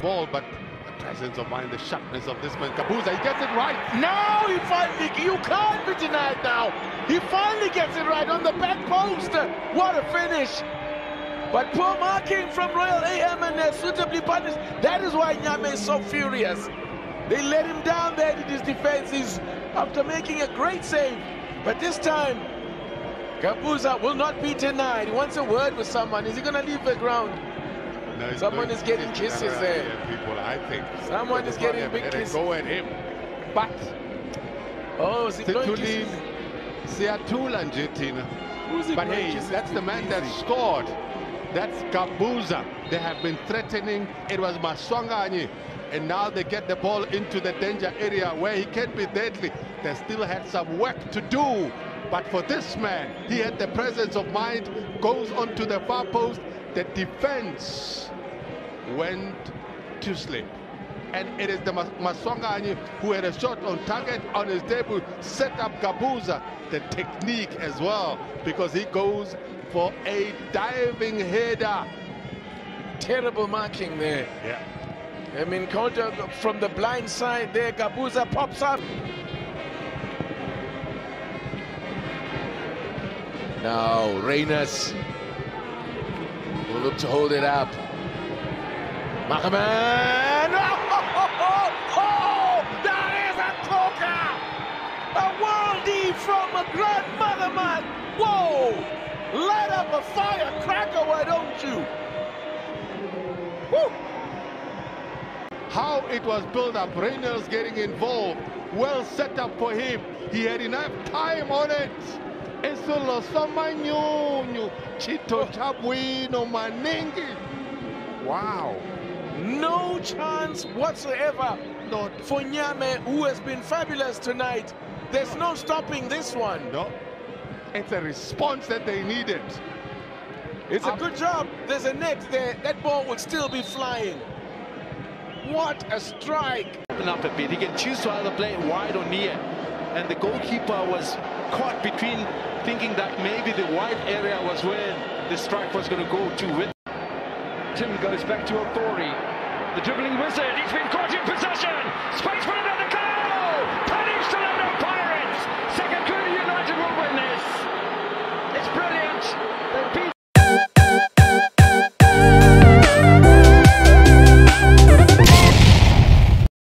ball, but the presence of mind, the sharpness of this man, Gabuza, he gets it right. Now he finally, you can't be denied now. He finally gets it right on the back post. What a finish. But poor marking from Royal AM and they're suitably punished. That is why Nyame is so furious. They let him down there in his defenses after making a great save. But this time, Gabuza will not be denied. He wants a word with someone. Is he going to leave the ground? No, Someone is getting kisses there. People, I think. Someone is getting big kisses. Go at him. But oh, is he blowing kisses? Siyatula nje thina. But hey, that's the man that scored. That's Gabuza. They have been threatening. It was Maswanganyi. And now they get the ball into the danger area where he can be deadly. They still had some work to do. But for this man, he had the presence of mind, goes onto the far post. The defense went to sleep. And it is the Maswanganyi who had a shot on target on his debut, set up Gabuza, the technique as well, because he goes for a diving header. Terrible marking there. Yeah. I mean, counter from the blind side there, Gabuza pops up. Now, Rayners will look to hold it up. Machaman! Oh, oh, oh, oh, that is a corker! A worldie from a grandmother, man! Whoa! Light up a firecracker, why don't you? Woo! How it was built up, Reynolds getting involved, well set up for him. He had enough time on it. Esolo samanyunyu, chito oh. chabwino maningi. Wow. No chance whatsoever Not for Nyame, who has been fabulous tonight. There's no stopping this one. No. It's a response that they needed. It's a good job. There's a net there. That ball would still be flying. What a strike. Open up a bit. He can choose to either play wide or near. And the goalkeeper was caught between thinking that maybe the wide area was where the strike was going to go to with. Tim goes back to Authority. The dribbling wizard, he's been caught in possession.